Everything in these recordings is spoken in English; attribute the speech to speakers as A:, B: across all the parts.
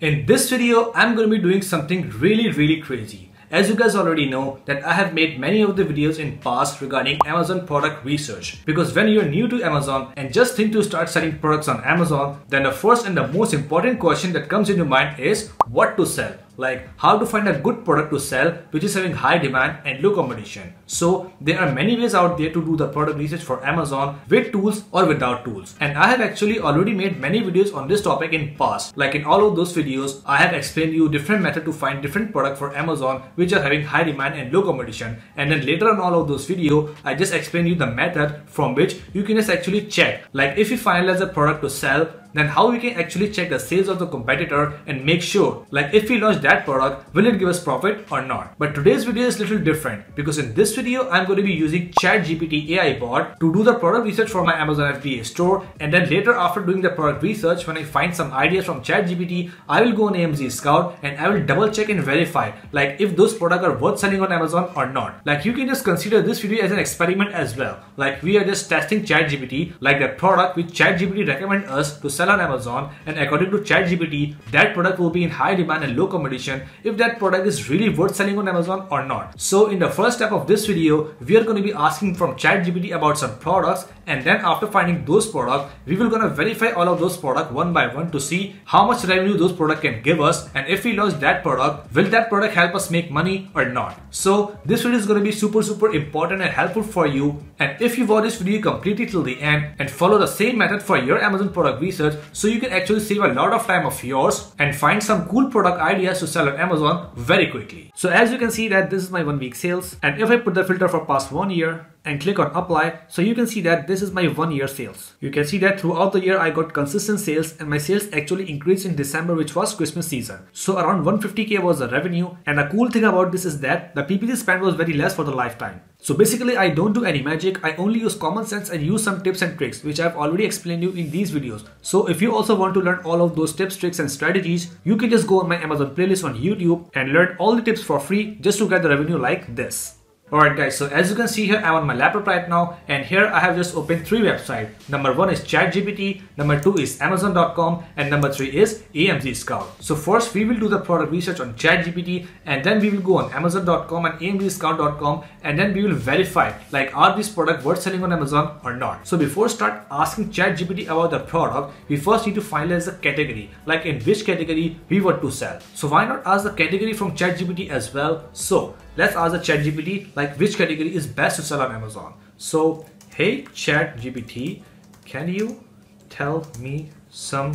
A: In this video, I'm going to be doing something really, really crazy. As you guys already know that I have made many of the videos in past regarding Amazon product research because when you're new to Amazon and just think to start selling products on Amazon then the first and the most important question that comes into mind is what to sell like how to find a good product to sell which is having high demand and low competition. So there are many ways out there to do the product research for Amazon with tools or without tools. And I have actually already made many videos on this topic in past. Like in all of those videos, I have explained you different method to find different product for Amazon which are having high demand and low competition. And then later on all of those video, I just explain you the method from which you can just actually check. Like if you finalize a product to sell, then how we can actually check the sales of the competitor and make sure like if we launch that product will it give us profit or not? But today's video is little different because in this video i'm going to be using ChatGPT AI bot to do the product research for my Amazon FBA store. And then later after doing the product research when I find some ideas from ChatGPT I will go on AMZ Scout and I will double check and verify like if those products are worth selling on Amazon or not. Like you can just consider this video as an experiment as well. Like we are just testing ChatGPT like the product which ChatGPT recommend us to sell on Amazon and according to ChatGPT, that product will be in high demand and low competition if that product is really worth selling on Amazon or not. So in the first step of this video, we are going to be asking from ChatGPT about some products and then after finding those products, we will gonna verify all of those products one by one to see how much revenue those products can give us and if we launch that product, will that product help us make money or not. So this video is gonna be super super important and helpful for you and if you watch this video completely till the end and follow the same method for your Amazon product research so you can actually save a lot of time of yours and find some cool product ideas to sell on Amazon very quickly. So as you can see that this is my one week sales and if I put the filter for past one year and click on apply so you can see that this is my one year sales. You can see that throughout the year i got consistent sales and my sales actually increased in december which was christmas season. So around 150k was the revenue and a cool thing about this is that the ppc spend was very less for the lifetime so basically I don't do any magic, I only use common sense and use some tips and tricks which I've already explained you in these videos. So if you also want to learn all of those tips, tricks and strategies, you can just go on my Amazon playlist on YouTube and learn all the tips for free just to get the revenue like this. Alright guys, so as you can see here, I'm on my laptop right now and here I have just opened three websites. Number one is ChatGPT, number two is Amazon.com and number three is AMZ Scout. So first we will do the product research on ChatGPT and then we will go on Amazon.com and AMZScout.com and then we will verify like are these products worth selling on Amazon or not. So before start asking ChatGPT about the product, we first need to finalize the category, like in which category we want to sell. So why not ask the category from ChatGPT as well? So let's ask the chat gpt like which category is best to sell on amazon so hey chat gpt can you tell me some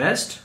A: best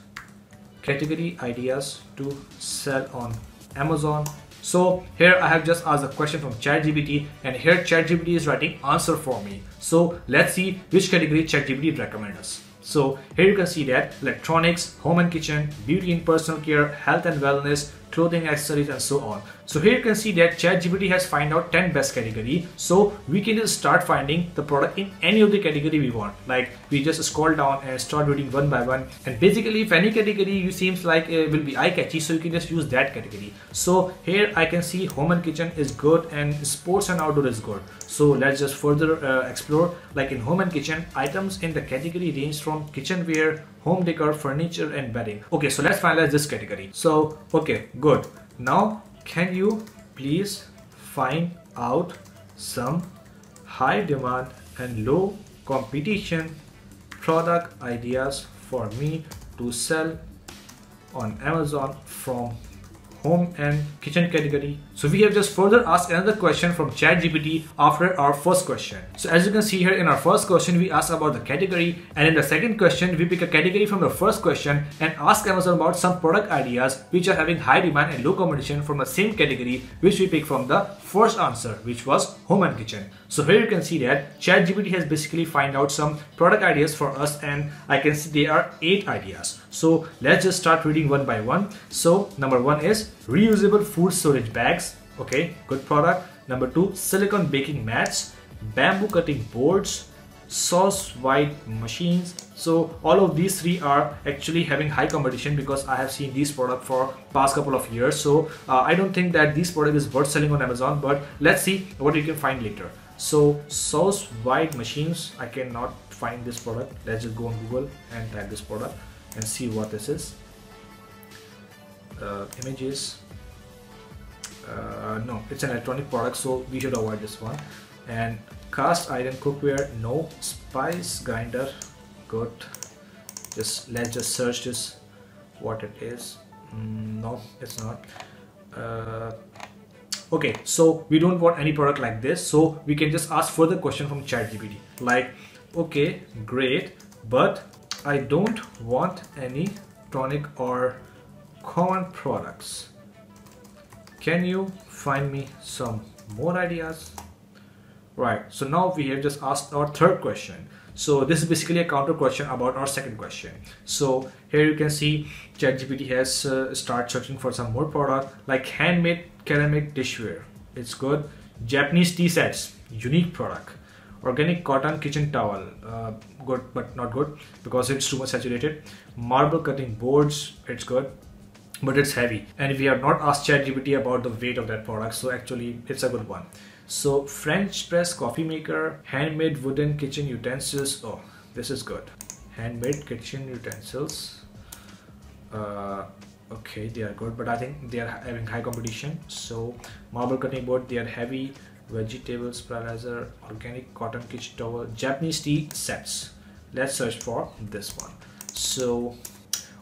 A: category ideas to sell on amazon so here I have just asked a question from ChatGPT and here ChatGPT is writing answer for me. So let's see which category ChatGPT recommend us. So here you can see that electronics, home and kitchen, beauty and personal care, health and wellness, clothing accessories and so on. So here you can see that ChatGPT has find out 10 best category. So we can just start finding the product in any of the category we want. Like we just scroll down and start reading one by one. And basically if any category you seems like it will be eye catchy so you can just use that category. So here I can see home and kitchen is good and sports and outdoor is good. So let's just further uh, explore. Like in home and kitchen items in the category range from kitchenware home decor furniture and bedding. Okay so let's finalize this category. So okay good. Now can you please find out some high demand and low competition product ideas for me to sell on Amazon from home and kitchen category. So we have just further asked another question from ChatGPT after our first question. So as you can see here in our first question, we ask about the category and in the second question, we pick a category from the first question and ask Amazon about some product ideas which are having high demand and low competition from the same category which we pick from the first answer which was home and kitchen. So here you can see that ChatGPT has basically find out some product ideas for us and I can see there are eight ideas. So let's just start reading one by one. So number one is reusable food storage bags. Okay, good product. Number two, silicone baking mats, bamboo cutting boards, sous vide machines. So all of these three are actually having high competition because i have seen these product for past couple of years. So uh, i don't think that this product is worth selling on amazon but let's see what you can find later. So sous vide machines i cannot find this product. Let's just go on google and type this product and see what this is. Uh, images. Uh, no it's an electronic product so we should avoid this one and cast iron cookware no spice grinder. Good. Just let's just search this what it is. Mm, no it's not. Uh, okay so we don't want any product like this. So we can just ask further question from ChatGPT. Like okay great but I don't want any tonic or common products. Can you find me some more ideas right. So now we have just asked our third question. So this is basically a counter question about our second question. So here you can see ChatGPT has uh, start searching for some more product like handmade ceramic dishware. It's good. Japanese tea sets unique product. Organic cotton kitchen towel uh, good but not good because it's too much saturated. Marble cutting boards it's good but it's heavy. And we have not asked ChatGPT about the weight of that product so actually it's a good one so French press coffee maker handmade wooden kitchen utensils. Oh this is good. Handmade kitchen utensils. Uh, okay they are good but I think they are having high competition. So marble cutting board they are heavy. Vegetables sterilizer organic cotton kitchen towel Japanese tea sets. Let's search for this one. So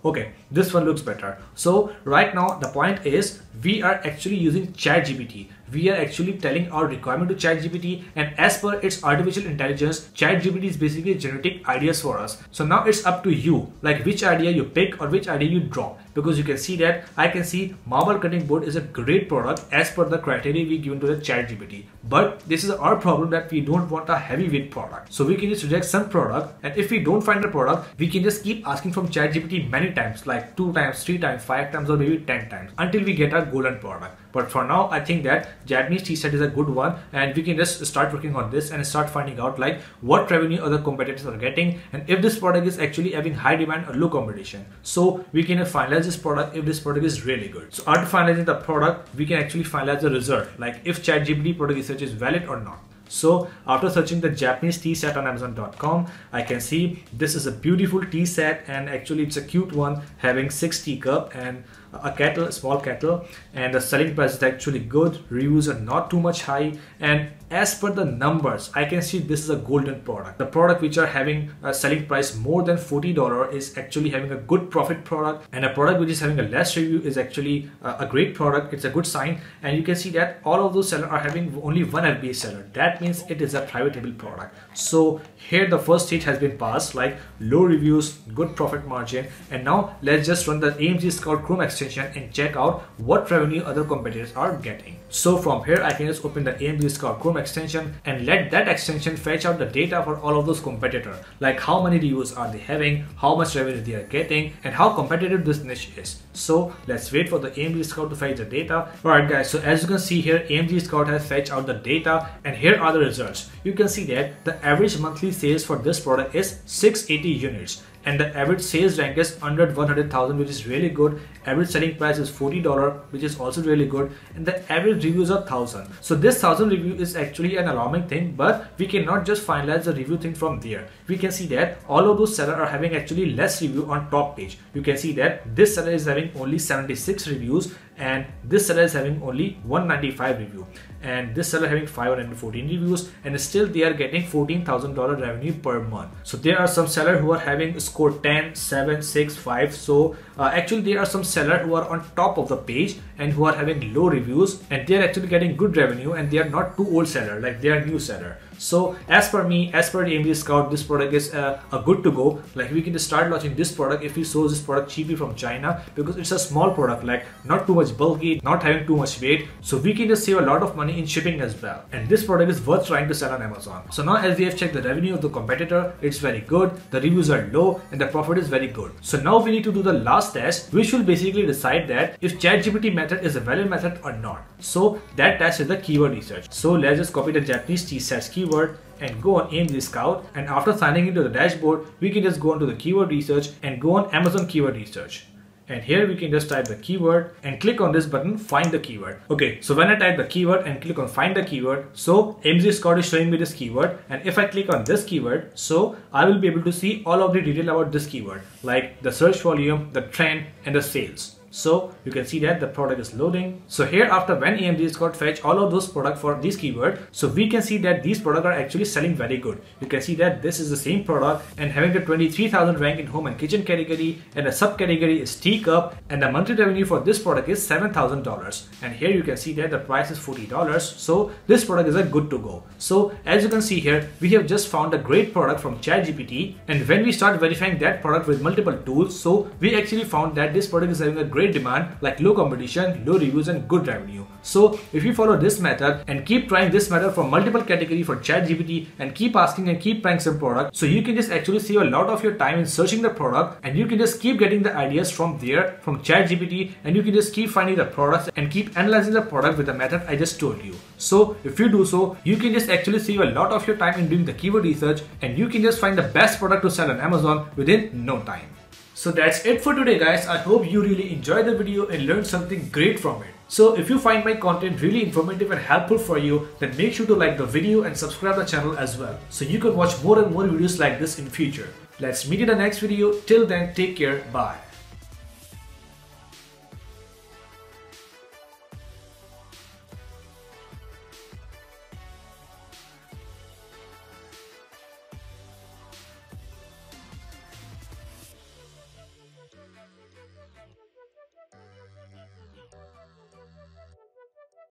A: okay this one looks better. So right now the point is we are actually using ChatGPT we are actually telling our requirement to ChatGPT and as per its artificial intelligence, ChatGPT is basically generating ideas for us. So now it's up to you, like which idea you pick or which idea you drop. Because you can see that I can see marble cutting board is a great product as per the criteria we given to the ChatGPT. But this is our problem that we don't want a heavyweight product. So we can just reject some product and if we don't find the product, we can just keep asking from ChatGPT many times, like two times, three times, five times or maybe 10 times until we get our golden product. But for now, I think that Japanese tea set is a good one and we can just start working on this and start finding out like what revenue other competitors are getting and if this product is actually having high demand or low competition. So we can finalize this product if this product is really good. So after finalizing the product, we can actually finalize the result like if ChatGPT product research is valid or not. So after searching the Japanese tea set on amazon.com, I can see this is a beautiful tea set and actually it's a cute one having six teacup and a kettle, a small kettle and the selling price is actually good. Reviews are not too much high. And as per the numbers i can see this is a golden product. The product which are having a selling price more than $40 is actually having a good profit product. And a product which is having a less review is actually uh, a great product. It's a good sign. And you can see that all of those sellers are having only one FBA seller. That means it is a private label product. So here the first stage has been passed like low reviews good profit margin. And now let's just run the AMZ Scout Chrome and check out what revenue other competitors are getting. So from here I can just open the AMZ Scout Chrome extension and let that extension fetch out the data for all of those competitors. Like how many reviews are they having, how much revenue they are getting? And how competitive this niche is. So let's wait for the AMZ Scout to fetch the data. Alright guys, so as you can see here AMZ Scout has fetched out the data and here are the results. You can see that the average monthly sales for this product is 680 units and the average sales rank is under 100,000 which is really good average selling price is $40 which is also really good and the average reviews are 1000 so this 1000 review is actually an alarming thing but we cannot just finalize the review thing from there we can see that all of those sellers are having actually less review on top page you can see that this seller is having only 76 reviews and this seller is having only 195 review and this seller having 514 reviews and still they are getting $14,000 revenue per month. So there are some seller who are having score 10, 7, 6, 5. So uh, actually there are some seller who are on top of the page and who are having low reviews and they are actually getting good revenue and they are not too old seller like they are new seller. So as per me, as per AMZ Scout, this product is uh, a good to go. Like we can start launching this product if we source this product cheaply from China because it's a small product, like not too much bulky, not having too much weight. So we can just save a lot of money in shipping as well. And this product is worth trying to sell on Amazon. So now as we have checked the revenue of the competitor, it's very good. The reviews are low and the profit is very good. So now we need to do the last test, which will basically decide that if ChatGPT method is a valid method or not. So that test is the keyword research. So let's just copy the Japanese tea sets keyword and go on AMZ Scout and after signing into the dashboard we can just go onto the keyword research and go on Amazon keyword research and here we can just type the keyword and click on this button find the keyword. Okay so when I type the keyword and click on find the keyword so AMZ Scout is showing me this keyword. And if I click on this keyword so I will be able to see all of the detail about this keyword like the search volume the trend and the sales So you can see that the product is loading. So here after when AMZ has got fetch all of those products for this keyword, so we can see that these products are actually selling very good. You can see that this is the same product and having the 23,000 rank in home and kitchen category and the subcategory is teacup and the monthly revenue for this product is $7,000 and here you can see that the price is $40 so this product is a good to go. So as you can see here we have just found a great product from ChatGPT and when we start verifying that product with multiple tools so we actually found that this product is having a great demand like low competition, low reviews and good revenue. So if you follow this method and keep trying this method for multiple category for ChatGPT and keep asking and keep trying some product so you can just actually save a lot of your time in searching the product and you can just keep getting the ideas from there from ChatGPT and you can just keep finding the products and keep analyzing the product with the method I just told you. So if you do so, you can just actually save a lot of your time in doing the keyword research and you can just find the best product to sell on Amazon within no time. So that's it for today guys. I hope you really enjoyed the video and learned something great from it. So if you find my content really informative and helpful for you, then make sure to like the video and subscribe the channel as well. So you can watch more and more videos like this in future. Let's meet in the next video. Till then, take care. Bye.